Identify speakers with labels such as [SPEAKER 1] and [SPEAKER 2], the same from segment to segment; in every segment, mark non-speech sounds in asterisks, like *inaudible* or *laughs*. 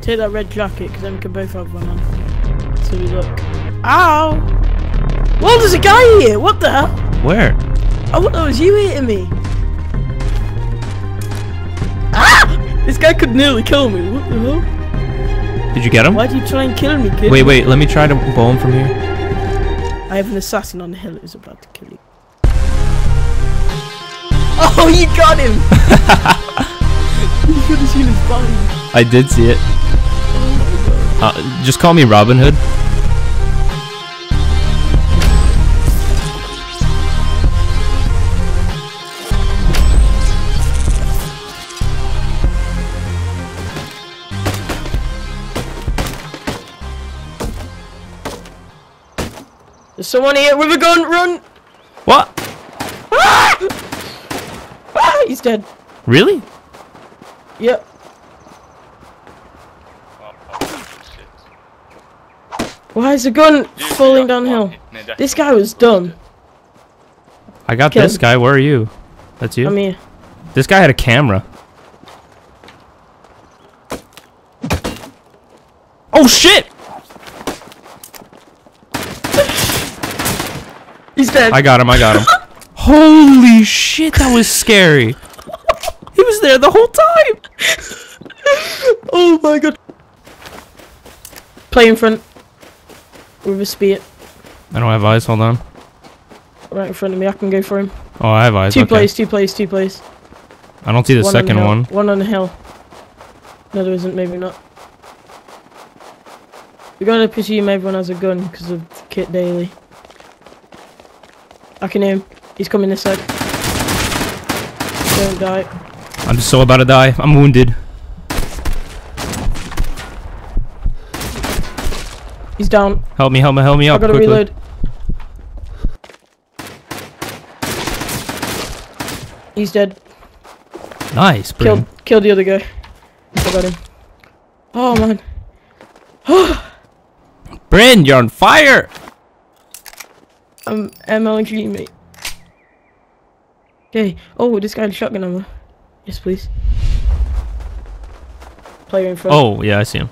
[SPEAKER 1] Take that red jacket, because then we can both have one on. So we look. Ow! Well, there's a guy here! What the hell?
[SPEAKER 2] Where?
[SPEAKER 1] I thought that was you hitting me. Ah! This guy could nearly kill me. What the hell?
[SPEAKER 2] Did you get him?
[SPEAKER 1] Why'd you try and kill me, kid?
[SPEAKER 2] Wait, wait. Let me try to bow him from here.
[SPEAKER 1] I have an assassin on the hill who's about to kill you. Oh, you got him! *laughs* you could have seen his body.
[SPEAKER 2] I did see it. Uh, just call me Robin Hood.
[SPEAKER 1] There's someone here with a gun. Run!
[SPEAKER 2] What?
[SPEAKER 1] Ah! Ah! He's dead.
[SPEAKER 2] Really?
[SPEAKER 1] Yep. Why is the gun falling downhill? This guy was done.
[SPEAKER 2] I got
[SPEAKER 1] Kill
[SPEAKER 2] this
[SPEAKER 1] him.
[SPEAKER 2] guy. Where are you? That's you?
[SPEAKER 1] I'm here.
[SPEAKER 2] This guy had a camera. Oh shit!
[SPEAKER 1] He's dead.
[SPEAKER 2] I got him, I got him. *laughs* Holy shit, that was scary. He was there the whole time.
[SPEAKER 1] oh my god. Play in front. With a spear.
[SPEAKER 2] I don't have eyes, hold on.
[SPEAKER 1] Right in front of me. I can go for him.
[SPEAKER 2] Oh, I have eyes.
[SPEAKER 1] Two
[SPEAKER 2] okay.
[SPEAKER 1] plays, two plays, two plays.
[SPEAKER 2] I don't see the
[SPEAKER 1] on
[SPEAKER 2] second
[SPEAKER 1] the
[SPEAKER 2] one.
[SPEAKER 1] One on the hill. No, there isn't. Maybe not. We gotta presume everyone has a gun because of Kit daily. I can hear him. He's coming this side. Don't die.
[SPEAKER 2] I'm just so about to die. I'm wounded.
[SPEAKER 1] He's down.
[SPEAKER 2] Help me, help me, help me
[SPEAKER 1] I
[SPEAKER 2] up
[SPEAKER 1] gotta
[SPEAKER 2] quickly.
[SPEAKER 1] reload. He's dead.
[SPEAKER 2] Nice, Bryn.
[SPEAKER 1] Killed, killed the other guy. I got him. Oh man. *gasps*
[SPEAKER 2] Bryn, you're on fire!
[SPEAKER 1] I'm MLG mate. Okay. Oh, this guy had shotgun ammo. Yes, please. Player in front.
[SPEAKER 2] Oh, yeah, I see him.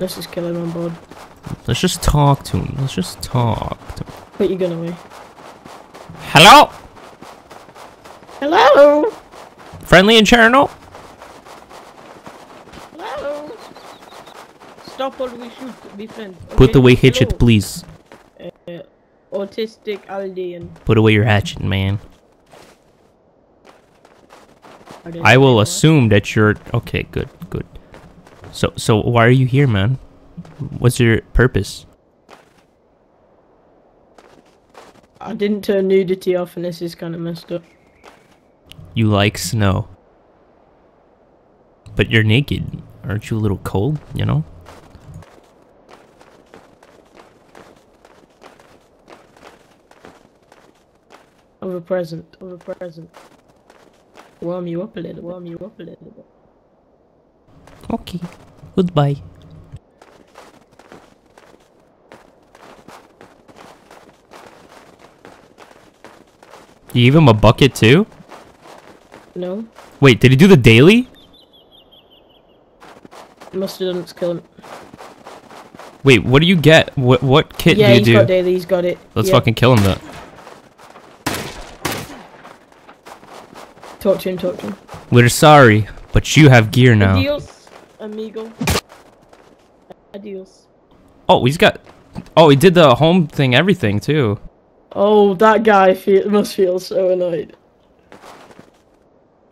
[SPEAKER 1] Let's just kill him on board.
[SPEAKER 2] Let's just talk to him. Let's just talk to him.
[SPEAKER 1] Put your gun away.
[SPEAKER 2] Hello?
[SPEAKER 1] Hello.
[SPEAKER 2] Friendly in Cherno?
[SPEAKER 1] Hello. Stop all we shoot. Be friends.
[SPEAKER 2] Put away hatchet,
[SPEAKER 1] Hello.
[SPEAKER 2] please.
[SPEAKER 1] Uh, autistic Aldean.
[SPEAKER 2] Put away your hatchet, man. I will assume that you're okay. Good, good. So, so why are you here, man? What's your purpose?
[SPEAKER 1] I didn't turn nudity off, and this is kind of messed up.
[SPEAKER 2] You like snow, but you're naked. Aren't you a little cold? You know.
[SPEAKER 1] Of a present. Of a present. Warm you up a little. Warm you up a little bit.
[SPEAKER 2] Okay. Goodbye. You gave him a bucket too?
[SPEAKER 1] No.
[SPEAKER 2] Wait, did he do the daily?
[SPEAKER 1] Must have done to kill him.
[SPEAKER 2] Wait, what do you get? What what kit
[SPEAKER 1] yeah,
[SPEAKER 2] do you
[SPEAKER 1] he's
[SPEAKER 2] do?
[SPEAKER 1] got daily. He's got it.
[SPEAKER 2] Let's
[SPEAKER 1] Yeah.
[SPEAKER 2] fucking kill him then.
[SPEAKER 1] Talk to him. Talk to him.
[SPEAKER 2] We're sorry, but you have gear now.
[SPEAKER 1] Adios, amigo. Adios.
[SPEAKER 2] Oh, he's got. Oh, he did the home thing, everything too.
[SPEAKER 1] Oh, that guy feel, must feel so annoyed.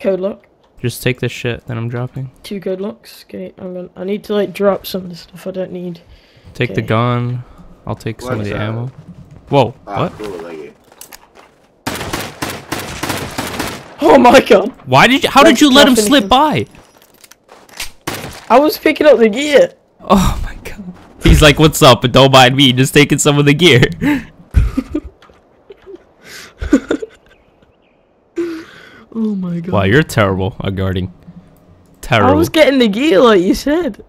[SPEAKER 1] Code lock.
[SPEAKER 2] Just take this shit that I'm dropping.
[SPEAKER 1] Two code locks. Okay, I'm gonna. I need to like drop some of the stuff I don't need.
[SPEAKER 2] Take the gun. I'll take some of the
[SPEAKER 3] that?
[SPEAKER 2] ammo. Whoa,
[SPEAKER 3] Ah,
[SPEAKER 2] what?
[SPEAKER 3] cool, like it. *laughs*
[SPEAKER 1] Oh my god!
[SPEAKER 2] Why did you? How did
[SPEAKER 1] Let's
[SPEAKER 2] you let him slip by?
[SPEAKER 1] I was picking up the gear.
[SPEAKER 2] Oh my god. He's like, "What's up?" But don't mind me, just taking some of the gear. *laughs*
[SPEAKER 1] Oh my god!
[SPEAKER 2] wow, you're terrible at guarding. Terrible.
[SPEAKER 1] I was getting the gear like you said.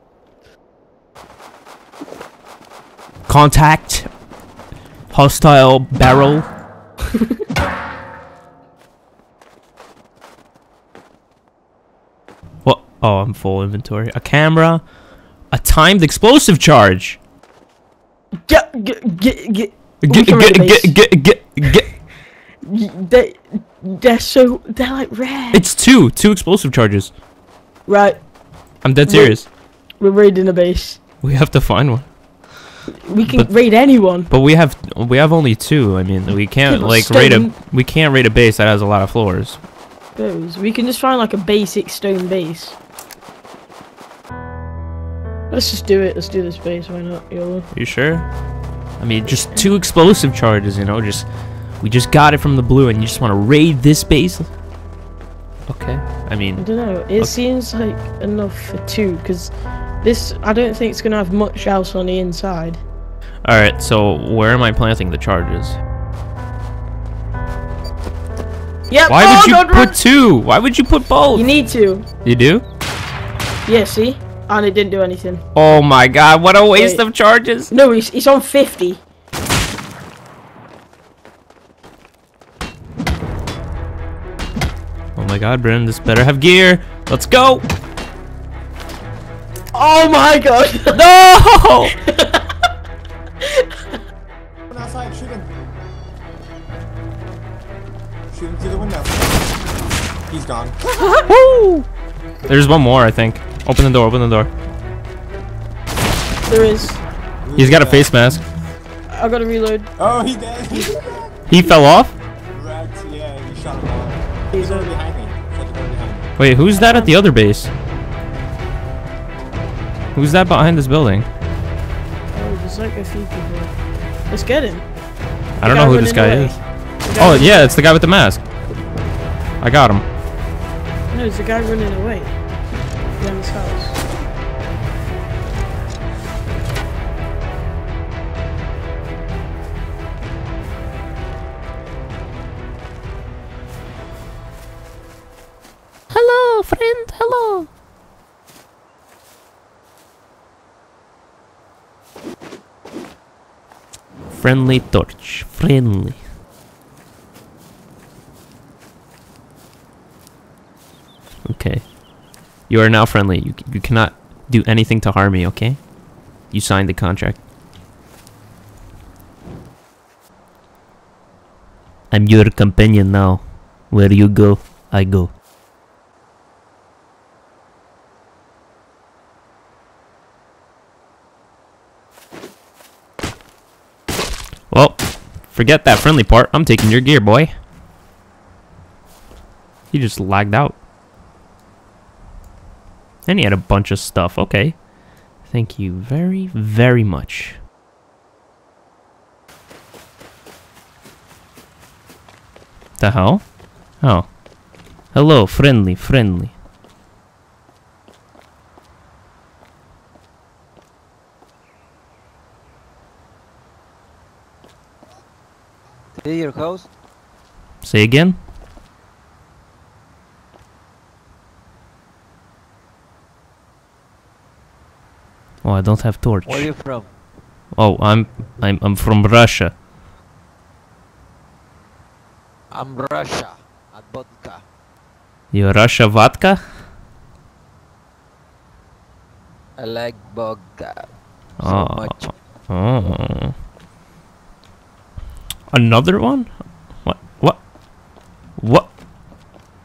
[SPEAKER 2] Contact. Hostile barrel. *laughs* Oh, I'm full inventory. A camera, A timed explosive charge.
[SPEAKER 1] Get, get, get, get.
[SPEAKER 2] Get,
[SPEAKER 1] We can raid the
[SPEAKER 2] get, get, get, get, get.
[SPEAKER 1] They, they're so, they're like rare.
[SPEAKER 2] It's two, two explosive charges.
[SPEAKER 1] Right,
[SPEAKER 2] I'm dead serious.
[SPEAKER 1] we're raiding a base.
[SPEAKER 2] We have to find one.
[SPEAKER 1] We can
[SPEAKER 2] But-
[SPEAKER 1] raid anyone.
[SPEAKER 2] But we have we have only two. I mean, we can't
[SPEAKER 1] but
[SPEAKER 2] like raid a we can't raid a base that has a lot of floors.
[SPEAKER 1] Those. We can just find like a basic stone base. Let's just do it. Let's do this base. Why not? YOLO.
[SPEAKER 2] You sure? I mean, just two explosive charges. You know, just we just got it from the blue, and you just want to raid this base. Okay. I mean...
[SPEAKER 1] I don't know. It
[SPEAKER 2] Okay.
[SPEAKER 1] seems like enough for two because this. I don't think it's gonna have much else on the inside.
[SPEAKER 2] all right. So where am I planting the charges?
[SPEAKER 1] Yep.
[SPEAKER 2] Why
[SPEAKER 1] oh,
[SPEAKER 2] would you put
[SPEAKER 1] run!
[SPEAKER 2] two? Why would you put both?
[SPEAKER 1] You need to.
[SPEAKER 2] You do?
[SPEAKER 1] Yeah. See. And it didn't do anything.
[SPEAKER 2] Oh my god! What a waste
[SPEAKER 1] Wait.
[SPEAKER 2] of charges.
[SPEAKER 1] No, he's, it's on 50.
[SPEAKER 2] Oh my god, Bryn, this better have gear. Let's go.
[SPEAKER 1] Oh my god! *laughs*
[SPEAKER 2] No!
[SPEAKER 3] Outside, shoot him. Shoot him through the window. He's gone. *laughs*
[SPEAKER 2] Woo! There's one more, I think. Open the door. Open the door.
[SPEAKER 1] there is.
[SPEAKER 2] He's got a face mask.
[SPEAKER 1] I gotta reload.
[SPEAKER 3] Oh, he dead. *laughs*
[SPEAKER 2] He fell off.
[SPEAKER 3] wrecked. Yeah, you shot him off.
[SPEAKER 1] He's
[SPEAKER 3] He's over behind me. Shut the door behind me.
[SPEAKER 2] Wait, who's that at the other base? Who's that behind this building?
[SPEAKER 1] Oh, there's like a few people. Let's get him.
[SPEAKER 2] I don't know who this guy
[SPEAKER 1] away.
[SPEAKER 2] is.
[SPEAKER 1] Guy
[SPEAKER 2] Oh, yeah, it's the guy with the mask. I got him.
[SPEAKER 1] No, it's the guy running away.
[SPEAKER 2] Hello, friend. Hello. Friendly torch. Friendly. Okay. You are now friendly. You, you cannot do anything to harm me, okay? You signed the contract. I'm your companion now. Where you go, I go. Well, forget that friendly part. I'm taking your gear, boy. He just lagged out. And he had a bunch of stuff. Okay. Thank you very, very much. The hell? Oh. Hello, friendly, friendly.
[SPEAKER 4] See your house?
[SPEAKER 2] Say again? Oh, I don't have torch.
[SPEAKER 4] Where are you from?
[SPEAKER 2] Oh, I'm I'm I'm from Russia.
[SPEAKER 4] I'm Russia. At vodka.
[SPEAKER 2] You Russia vodka?
[SPEAKER 4] I like vodka. So
[SPEAKER 2] oh.
[SPEAKER 4] much.
[SPEAKER 2] Oh. Another one? What? What? What?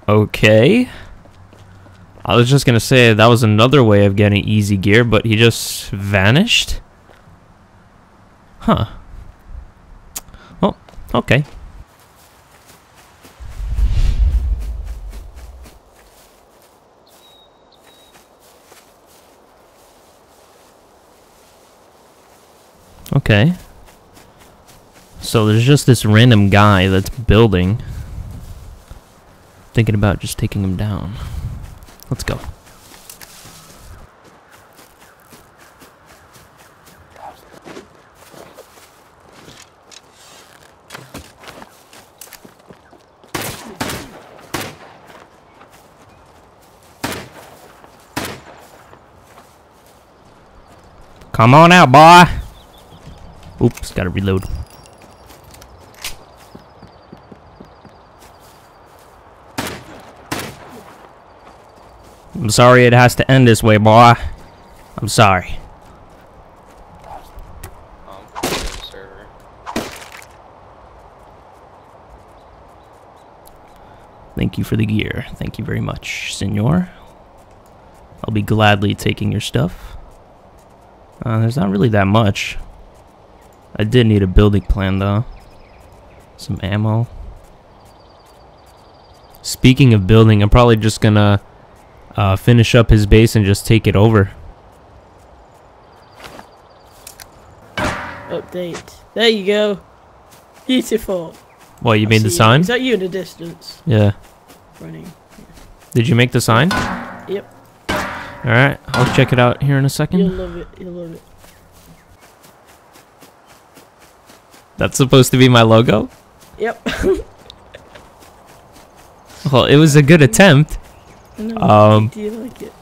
[SPEAKER 2] Okay. I was just gonna say that was another way of getting easy gear, but he just vanished? Huh. Oh, okay. Okay. So there's just this random guy that's building. Thinking about just taking him down. Let's go. Come on out, boy. Oops, gotta reload. I'm sorry it has to end this way, boy. I'm sorry. Thank you for the gear. Thank you very much, senor. I'll be gladly taking your stuff. Uh, there's not really that much. I did need a building plan, though. Some ammo. Speaking of building, I'm probably just gonna uh, finish up his base and just take it over.
[SPEAKER 1] Update. There you go. Beautiful.
[SPEAKER 2] What, you
[SPEAKER 1] I
[SPEAKER 2] made the
[SPEAKER 1] see you.
[SPEAKER 2] sign?
[SPEAKER 1] Is that you in the distance
[SPEAKER 2] Yeah.
[SPEAKER 1] running?
[SPEAKER 2] Did you make the sign?
[SPEAKER 1] Yep.
[SPEAKER 2] Alright, I'll check it out here in a second.
[SPEAKER 1] You'll love it. You'll love it.
[SPEAKER 2] That's supposed to be my logo?
[SPEAKER 1] Yep. *laughs*
[SPEAKER 2] Well, it was a good attempt.
[SPEAKER 1] No,
[SPEAKER 2] Um,
[SPEAKER 1] do you like it?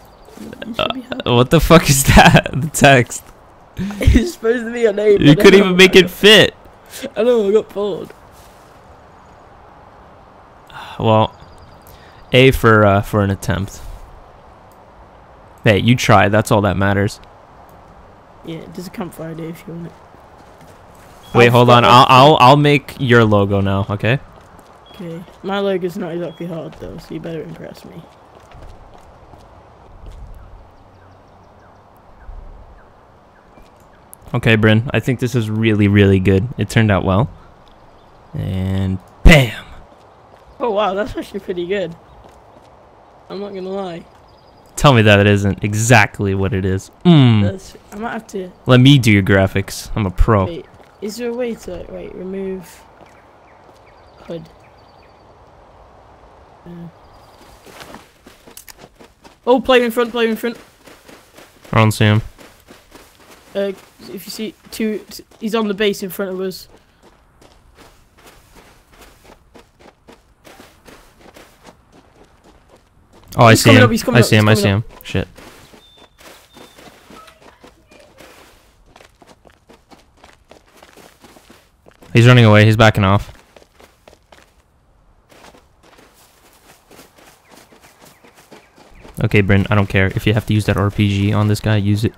[SPEAKER 1] You should.
[SPEAKER 2] What the fuck is that? *laughs* The text. *laughs*
[SPEAKER 1] it's supposed to be your name.
[SPEAKER 2] You couldn't even make it fit.
[SPEAKER 1] I know. I got bored. *sighs*
[SPEAKER 2] Well, A for uh, for an attempt. Hey, you tried. That's all that matters.
[SPEAKER 1] Yeah, there's a campfire day if you want it.
[SPEAKER 2] Wait, hold on.
[SPEAKER 1] a-
[SPEAKER 2] I'll I'll I'll make your logo now. Okay.
[SPEAKER 1] Okay. My logo's not exactly hard though, so you better impress me.
[SPEAKER 2] Okay, Bryn. I think this is really really good. It turned out well. And bam.
[SPEAKER 1] Oh wow, that's actually pretty good. I'm not gonna lie.
[SPEAKER 2] Tell me that it isn't exactly what it is. Mm.
[SPEAKER 1] I might have to.
[SPEAKER 2] Let me do your graphics. I'm a pro.
[SPEAKER 1] Wait. Is there a way to wait remove HUD? Uh. Oh, player in front, player in front.
[SPEAKER 2] I don't see him.
[SPEAKER 1] Uh, if you see two, he's on the base in front of us.
[SPEAKER 2] Oh, I see him.
[SPEAKER 1] up, he's
[SPEAKER 2] I
[SPEAKER 1] up,
[SPEAKER 2] see
[SPEAKER 1] he's
[SPEAKER 2] him. I see
[SPEAKER 1] coming
[SPEAKER 2] him. Shit. He's running away. He's backing off. Okay, Bryn, I don't care. If you have to use that RPG on this guy, use it.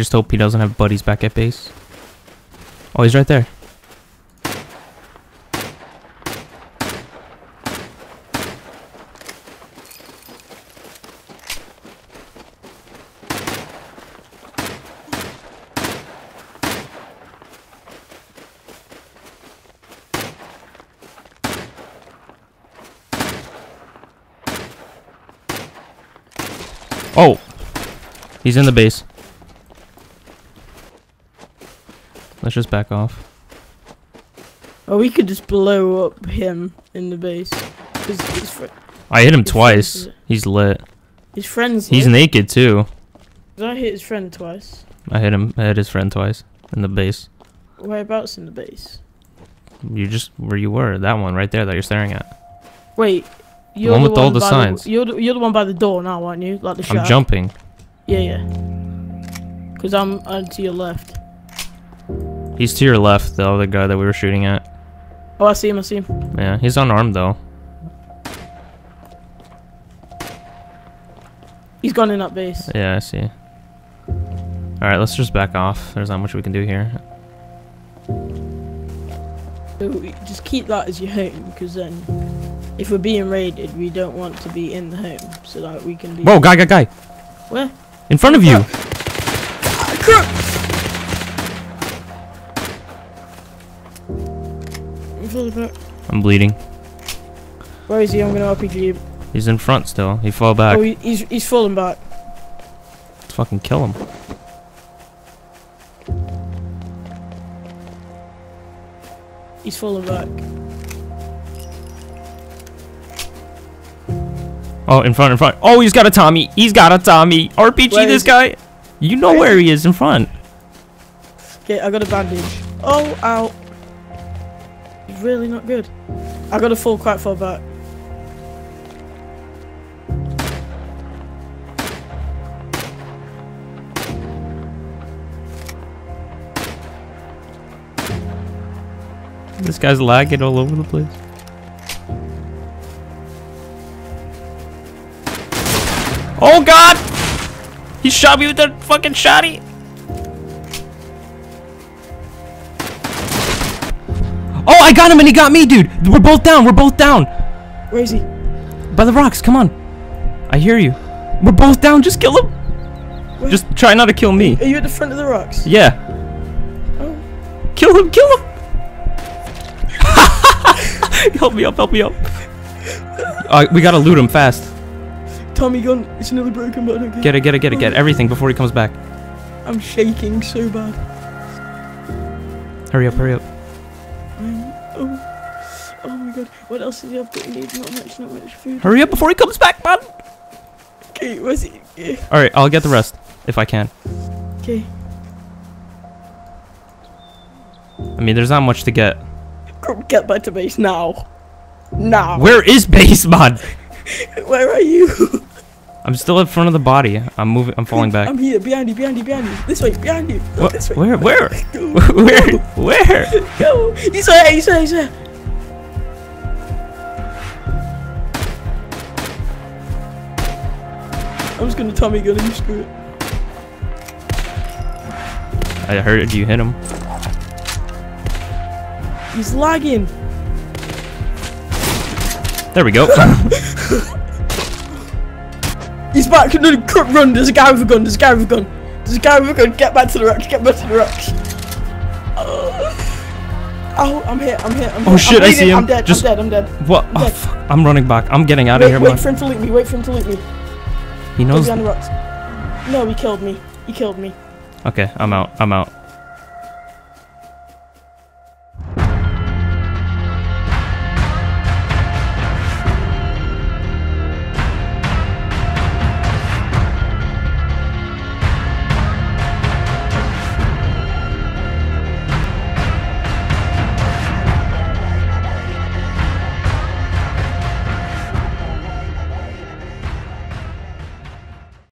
[SPEAKER 2] Just hope he doesn't have buddies back at base. Oh, he's right there. Oh! He's in the base. Let's just back off.
[SPEAKER 1] Oh, we could just blow up him in the base. His, fr-
[SPEAKER 2] I hit him
[SPEAKER 1] His
[SPEAKER 2] twice. He's lit.
[SPEAKER 1] his friends.
[SPEAKER 2] He's naked too.
[SPEAKER 1] 'Cause I hit his friend twice.
[SPEAKER 2] I hit him. I hit his friend twice in the base.
[SPEAKER 1] Whereabouts in the base?
[SPEAKER 2] You just where you were. That one right there that you're staring at.
[SPEAKER 1] Wait, you're the
[SPEAKER 2] one
[SPEAKER 1] the
[SPEAKER 2] with all the signs.
[SPEAKER 1] you're the, you're the one by the door now, aren't you? Like the
[SPEAKER 2] I'm jumping.
[SPEAKER 1] Yeah, yeah. Cause I'm uh, to your left.
[SPEAKER 2] He's to your left, the other guy that we were shooting at.
[SPEAKER 1] Oh, I see him. I see him.
[SPEAKER 2] Yeah, he's unarmed though.
[SPEAKER 1] He's gone in that base.
[SPEAKER 2] Yeah, I see. Alright, let's just back off. There's not much we can do here.
[SPEAKER 1] Just keep that as your home, because then, if we're being raided, we don't want to be in the home, so that we can be.
[SPEAKER 2] Whoa, guy, guy, guy!
[SPEAKER 1] Where?
[SPEAKER 2] In front of you! I'm bleeding.
[SPEAKER 1] Where is he? I'm gonna RPG him.
[SPEAKER 2] He's in front still. He fell back.
[SPEAKER 1] Oh, he's he's falling back.
[SPEAKER 2] Let's fucking kill him.
[SPEAKER 1] He's falling back.
[SPEAKER 2] Oh, in front, in front. Oh, he's got a Tommy. He's got a Tommy. RPG
[SPEAKER 1] Where
[SPEAKER 2] this guy. You know
[SPEAKER 1] Where
[SPEAKER 2] where he is in front.
[SPEAKER 1] Okay, I got a bandage. Oh, ow really not good. I gotta fall quite far back.
[SPEAKER 2] This guy's lagging all over the place. Oh god! He shot me with that fucking shotty! Oh, I got him and he got me, dude! We're both down, we're both down!
[SPEAKER 1] Where is he?
[SPEAKER 2] By the rocks, come on. I hear you. We're both down, just kill him!
[SPEAKER 1] Where?
[SPEAKER 2] Just try not to kill me.
[SPEAKER 1] Are you at the front of the rocks?
[SPEAKER 2] Yeah.
[SPEAKER 1] Oh.
[SPEAKER 2] Kill him, kill him! *laughs* help me up, help me up. *laughs* Uh, we gotta loot him fast.
[SPEAKER 1] Tommy gun. It's nearly broken, but I don't care.
[SPEAKER 2] Get it, get it, get it, get everything before he comes back.
[SPEAKER 1] I'm shaking so bad.
[SPEAKER 2] Hurry up, hurry up.
[SPEAKER 1] Oh. Oh my god. What else does he have that he needs? Not much, not much food.
[SPEAKER 2] Hurry up before he comes back, man!
[SPEAKER 1] Okay, where's he? Yeah.
[SPEAKER 2] Alright, I'll get the rest, if I can.
[SPEAKER 1] Okay.
[SPEAKER 2] I mean, there's not much to get.
[SPEAKER 1] Get back to base now. Now.
[SPEAKER 2] Where is base, man? *laughs*
[SPEAKER 1] Where are you?
[SPEAKER 2] I'm still in front of the body. I'm moving, I'm falling back.
[SPEAKER 1] I'm here, behind you, behind you, behind you. This way, behind you.
[SPEAKER 2] What?
[SPEAKER 1] This way.
[SPEAKER 2] Where, where? *laughs* *laughs* Where? Where?
[SPEAKER 1] Go. He's there, he's there, he's there. I'm just gonna Tommy gun him, screw it.
[SPEAKER 2] I heard it. you hit him.
[SPEAKER 1] He's lagging.
[SPEAKER 2] There we go. *laughs*
[SPEAKER 1] He's back. No, run. There's a guy with a gun. There's a guy with a gun. There's a guy with a gun. Get back to the rocks. Get back to the rocks. Uh, oh, I'm here. I'm here. I'm
[SPEAKER 2] Oh,
[SPEAKER 1] here.
[SPEAKER 2] shit,
[SPEAKER 1] I'm
[SPEAKER 2] I see him.
[SPEAKER 1] I'm dead.
[SPEAKER 2] Just-
[SPEAKER 1] I'm dead. I'm dead.
[SPEAKER 2] what? Oh,
[SPEAKER 1] Dead.
[SPEAKER 2] fuck. I'm running back. I'm getting out of here,
[SPEAKER 1] wait
[SPEAKER 2] man.
[SPEAKER 1] for him to loot me. Wait for him to loot me.
[SPEAKER 2] He
[SPEAKER 1] Go
[SPEAKER 2] knows.
[SPEAKER 1] behind the rocks. No, he killed me. He killed me.
[SPEAKER 2] Okay, I'm out. I'm out.